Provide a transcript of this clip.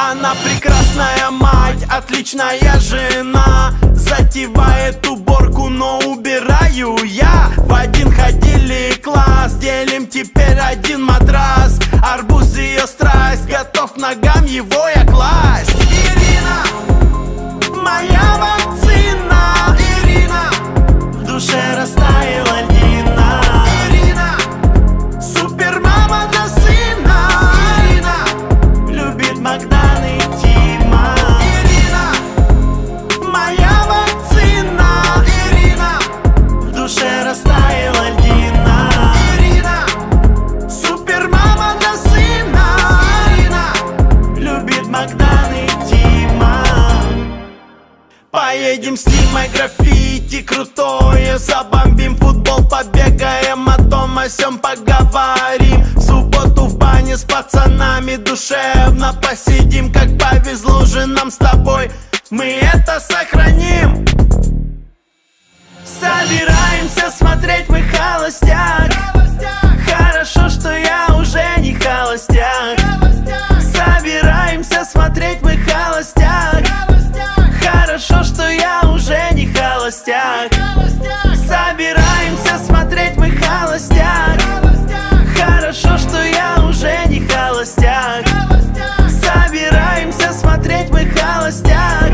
Она прекрасная мать, отличная жена. Затевает уборку, но убираю я. В один ходили класс, делим теперь один матрас. Арбуз ее страсть, готов ногам его я класть Поедем с Тимой граффити крутое. Забомбим футбол, побегаем о том о поговорим. В субботу в бане с пацанами душевно посидим. Как повезло же нам с тобой, мы это сохраним. Собираемся смотреть stop.